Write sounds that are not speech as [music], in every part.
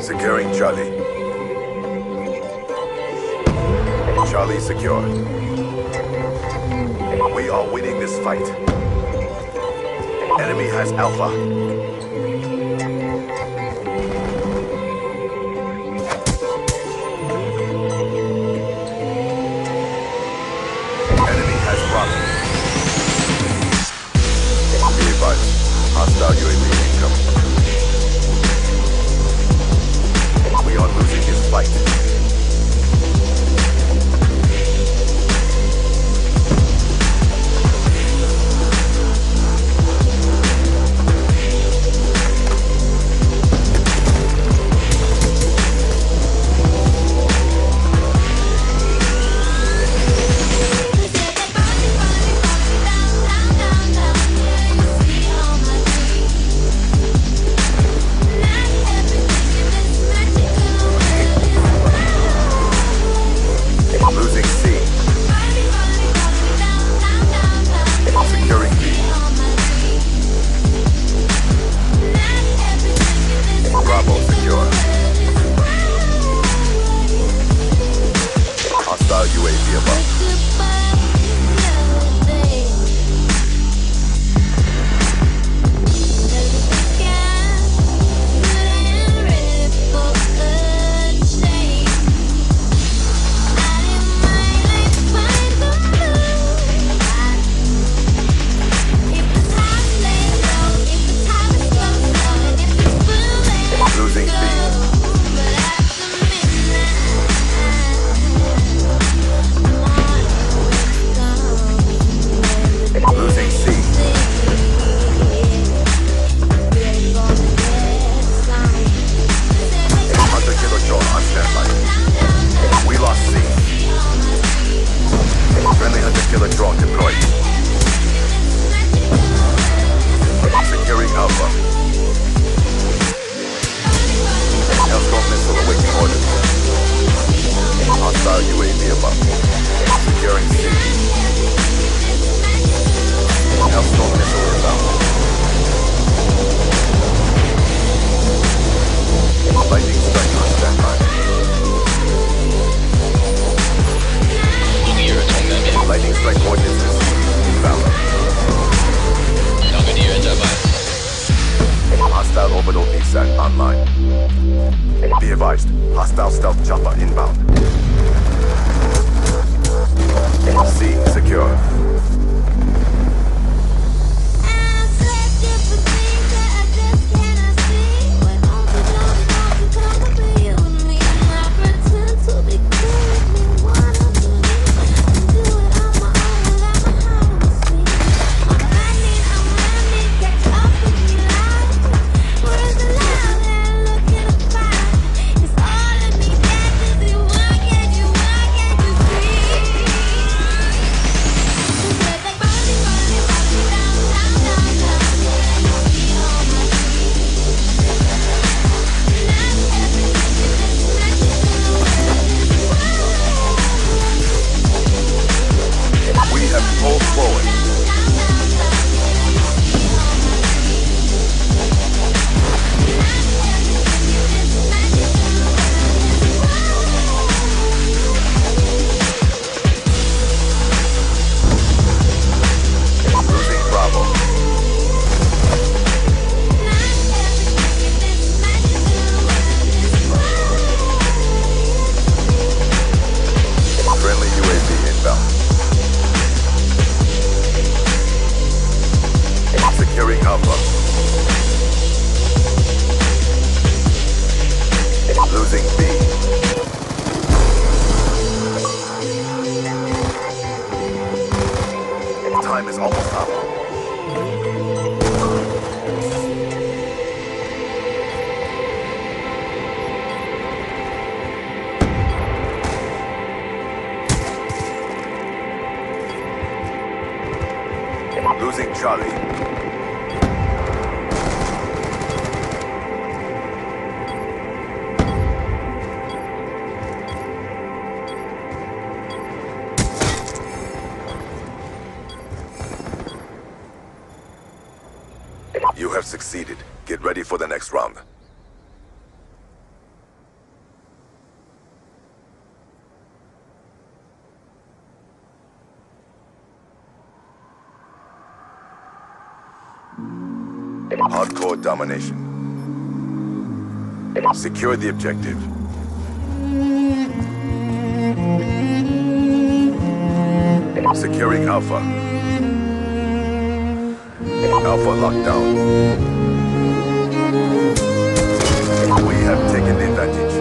Securing Charlie. Charlie secure. We are winning this fight. Enemy has Alpha. evaluate me. Seat secure. Alpha. Losing B. Time is almost up. Losing Charlie. Have succeeded. Get ready for the next round. Hardcore domination. Secure the objective. Securing Alpha. Alpha lockdown. We have taken advantage.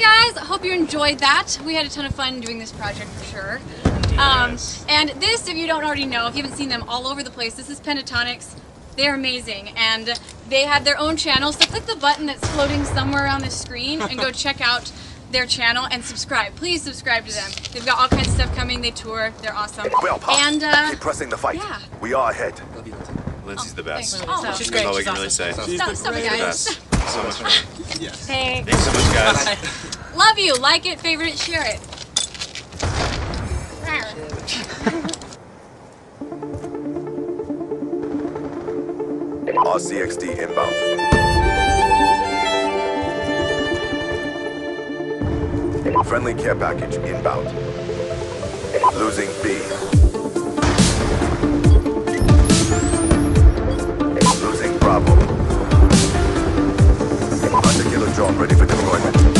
Guys, I hope you enjoyed that. We had a ton of fun doing this project for sure. Um, and this, if you don't already know, if you haven't seen them all over the place, this is Pentatonix. They're amazing and they have their own channel. So click the button that's floating somewhere on the screen and go [laughs] check out their channel and subscribe. Please subscribe to them. They've got all kinds of stuff coming. They tour. They're awesome. Well, Pop, and uh, keep pressing the fight. yeah. We are ahead. Lindsay's the best. thanks. Oh, She's great. That's all we She's can really say. awesome. Stop, stop it, The guys. best. So much fun. Hey, Thanks so much, guys. love you. Like it, favorite, share it. RCXD inbound. Friendly care package inbound. Losing B. Job ready for deployment.